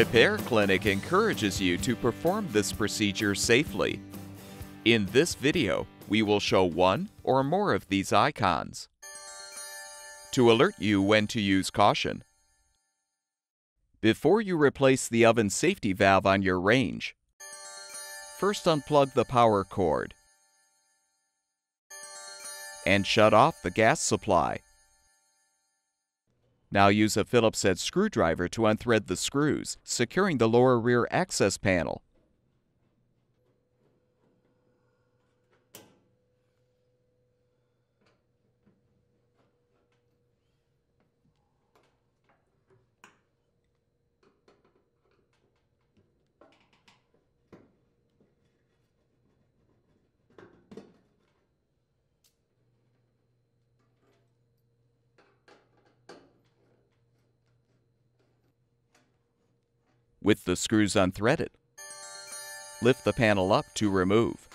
Repair Clinic encourages you to perform this procedure safely. In this video, we will show one or more of these icons to alert you when to use caution. Before you replace the oven safety valve on your range, first unplug the power cord and shut off the gas supply. Now use a Phillips head screwdriver to unthread the screws, securing the lower rear access panel. With the screws unthreaded. Lift the panel up to remove.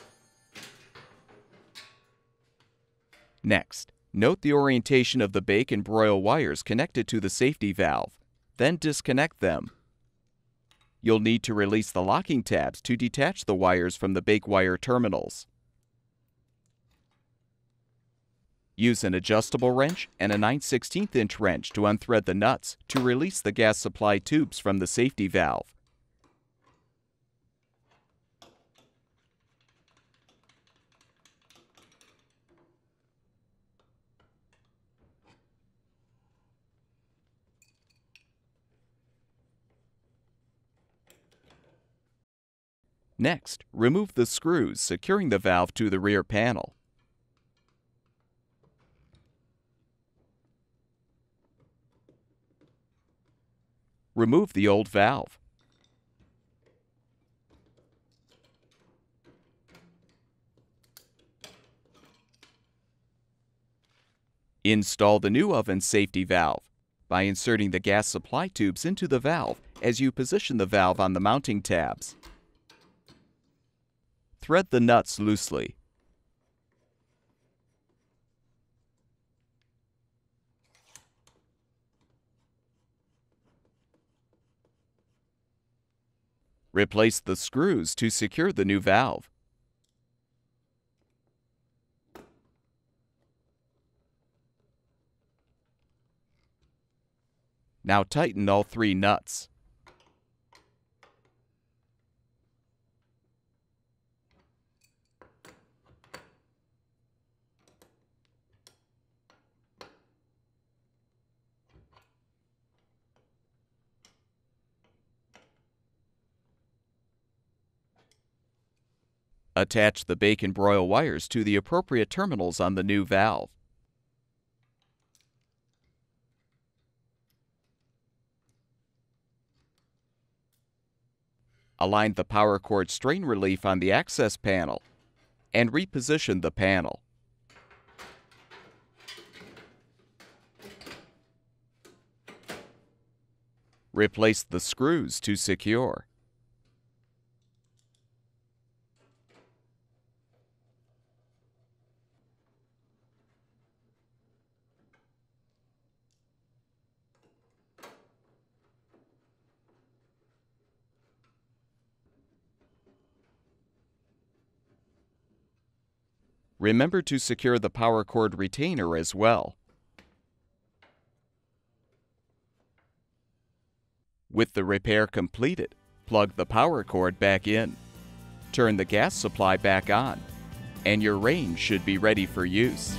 Next, note the orientation of the bake and broil wires connected to the safety valve, then disconnect them. You'll need to release the locking tabs to detach the wires from the bake wire terminals. Use an adjustable wrench and a 9 16 inch wrench to unthread the nuts to release the gas supply tubes from the safety valve. Next, remove the screws securing the valve to the rear panel. Remove the old valve. Install the new oven safety valve by inserting the gas supply tubes into the valve as you position the valve on the mounting tabs. Thread the nuts loosely. Replace the screws to secure the new valve. Now tighten all three nuts. Attach the bake and broil wires to the appropriate terminals on the new valve. Align the power cord strain relief on the access panel and reposition the panel. Replace the screws to secure. Remember to secure the power cord retainer as well. With the repair completed, plug the power cord back in. Turn the gas supply back on, and your range should be ready for use.